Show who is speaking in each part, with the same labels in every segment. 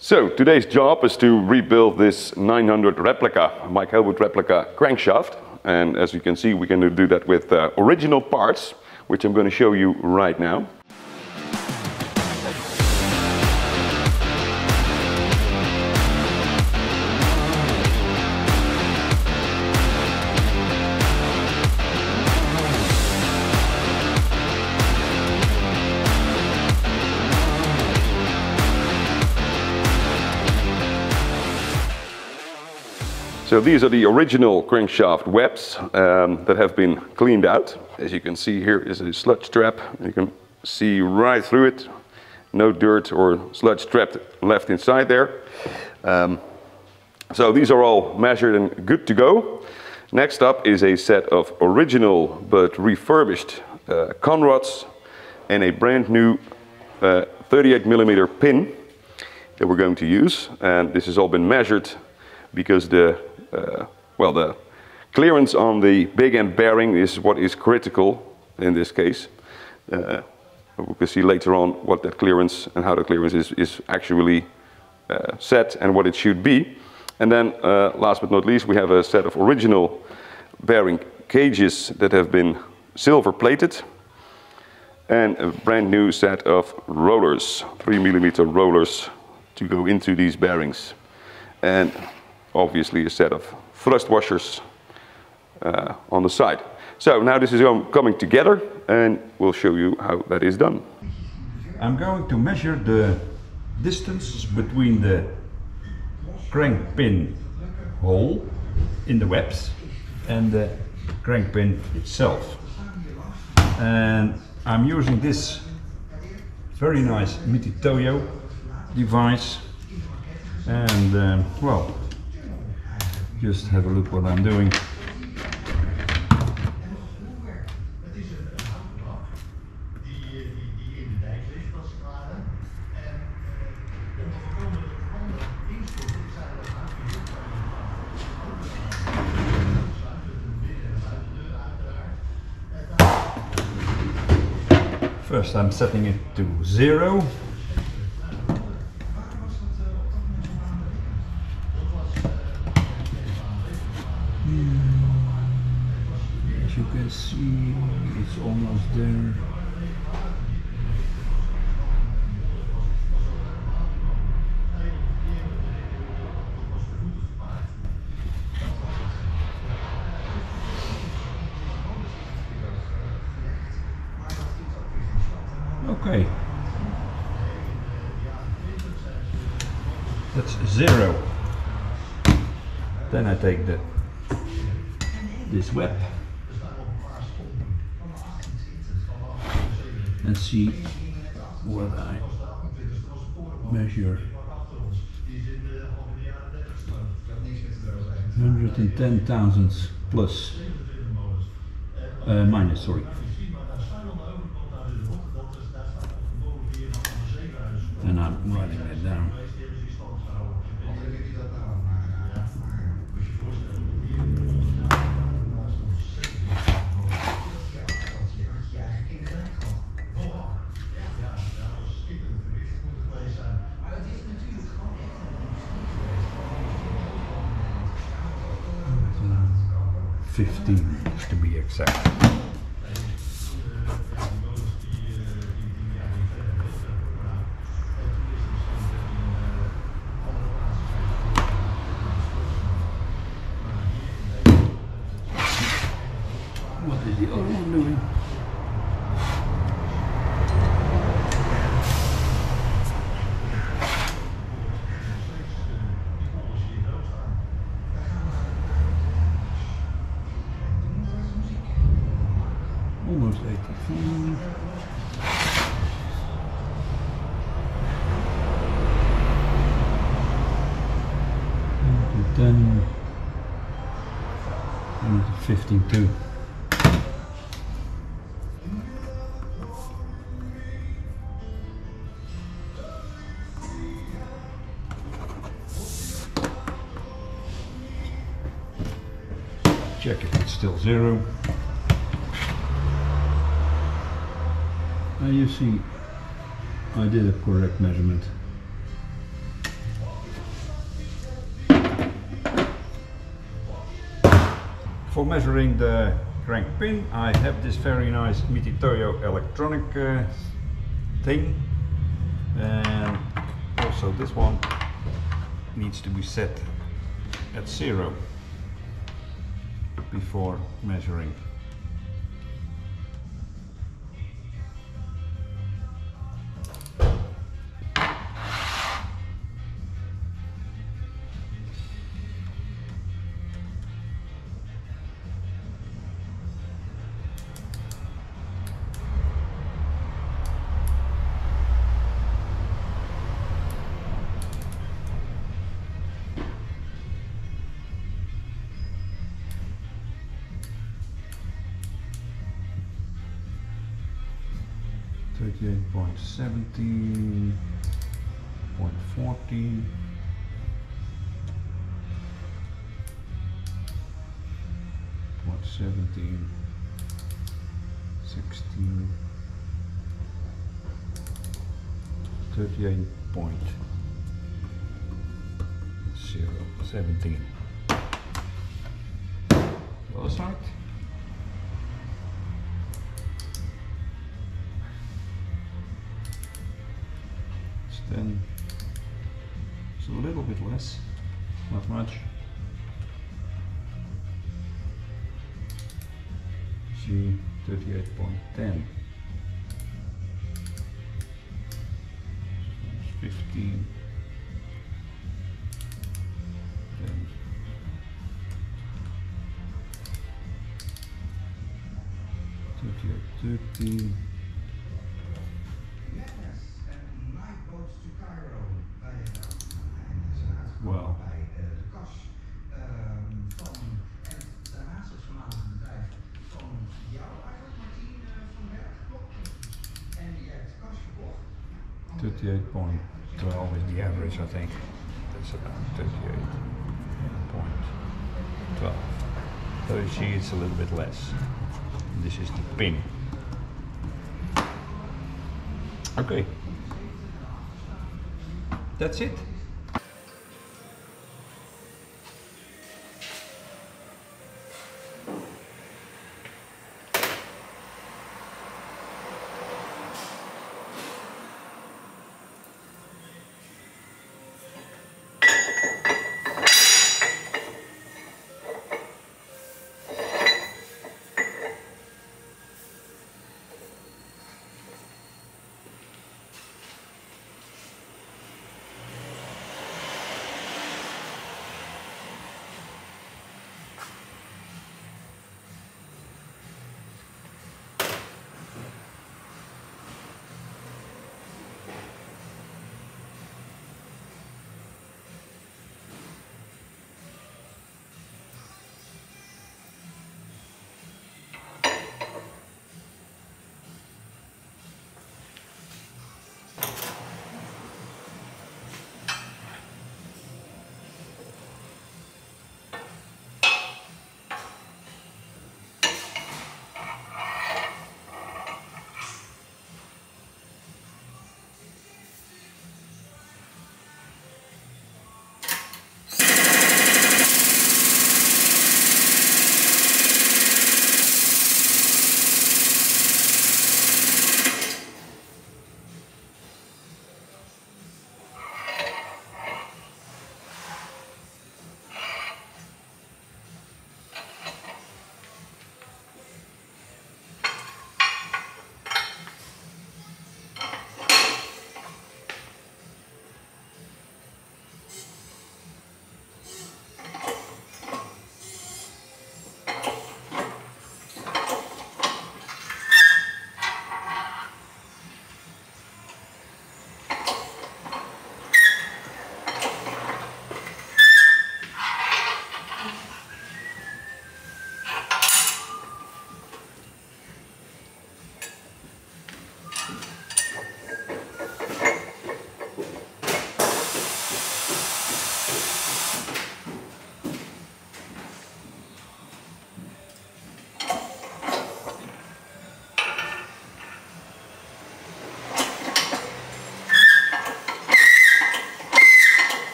Speaker 1: So today's job is to rebuild this 900 replica, Mike Hailwood replica crankshaft. And as you can see, we can do that with uh, original parts, which I'm going to show you right now. So these are the original crankshaft webs um, that have been cleaned out. As you can see here is a sludge trap. You can see right through it. No dirt or sludge trapped left inside there. Um, so these are all measured and good to go. Next up is a set of original but refurbished uh, conrods and a brand new uh, 38 millimeter pin that we're going to use. And this has all been measured because the uh, well, the clearance on the big end bearing is what is critical in this case. Uh, we can see later on what that clearance and how the clearance is, is actually uh, set and what it should be. And then uh, last but not least, we have a set of original bearing cages that have been silver plated and a brand new set of rollers, three millimeter rollers to go into these bearings. And obviously a set of thrust washers uh, on the side. So now this is coming together and we'll show you how that is done.
Speaker 2: I'm going to measure the distance between the crank pin hole in the webs and the crank pin itself. And I'm using this very nice Mitutoyo device and um, well just have a look what I'm doing. First I'm setting it to zero you can see it's almost there okay that's zero then I take the this web and see what I measure. 110 thousandths plus, uh, minus, sorry. And I'm writing that 15 to be exact. What is the other one doing? almost 85. And 15 too. Check if it's still zero. Now you see I did a correct measurement. For measuring the crank pin I have this very nice Mitutoyo electronic uh, thing and also this one needs to be set at zero before measuring. Thirty-eight point seventeen point fourteen. Point seventeen. Sixteen. Thirty-eight point zero seventeen. Other side. Then it's a little bit less, not much. G thirty-eight point ten. Fifteen. Then thirty-eight thirteen.
Speaker 3: Is
Speaker 2: I think. That's about 38.12. So you see it's a little bit less. This is the pin. Okay. That's it.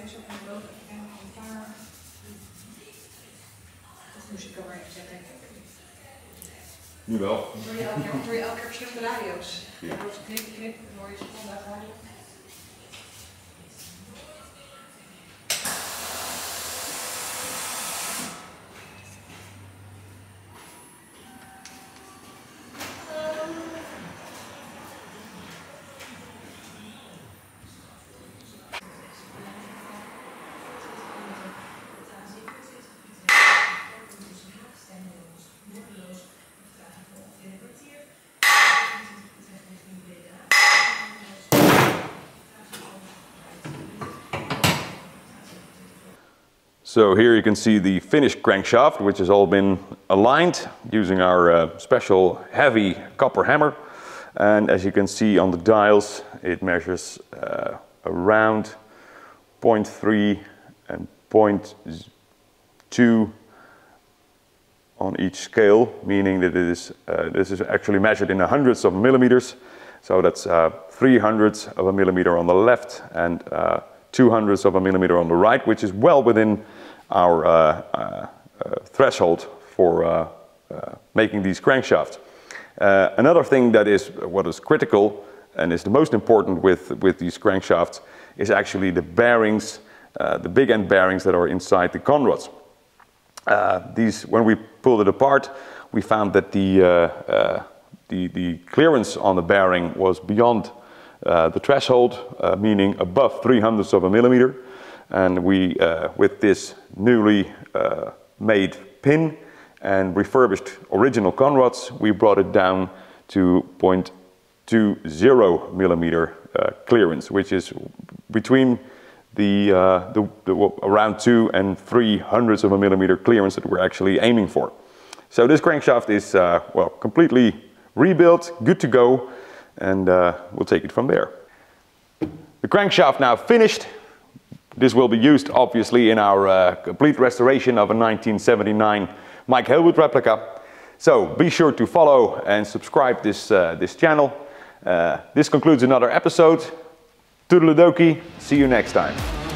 Speaker 4: en elkaar. Moest ik maar even zeggen.
Speaker 1: Nu wel.
Speaker 4: Door je elke keer verschillende radio's.
Speaker 1: Ja.
Speaker 4: Je.
Speaker 1: So here you can see the finished crankshaft, which has all been aligned using our uh, special heavy copper hammer. And as you can see on the dials, it measures uh, around 0.3 and 0.2 on each scale, meaning that it is, uh, this is actually measured in hundreds of millimeters. So that's uh, three hundredths of a millimeter on the left and uh, two hundredths of a millimeter on the right, which is well within our uh, uh, uh, threshold for making these crankshafts. Another thing that is what is critical and is the most important with, with these crankshafts is actually the bearings, the big end bearings that are inside the conrods. These, when we pulled it apart, we found that the, the, the clearance on the bearing was beyond uh, the threshold, uh, meaning above 3 hundredths of a millimeter. And we, uh, with this newly uh, made pin and refurbished original conrods, we brought it down to 0.20 millimeter uh, clearance, which is between the, uh, the, the around two and three hundredths of a millimeter clearance that we're actually aiming for. So this crankshaft is uh, well completely rebuilt, good to go, and uh, we'll take it from there. The crankshaft now finished. This will be used obviously in our uh, complete restoration of a 1979 Mike Hailwood replica. So be sure to follow and subscribe this, uh, this channel. Uh, this concludes another episode. Toodledokie, see you next time.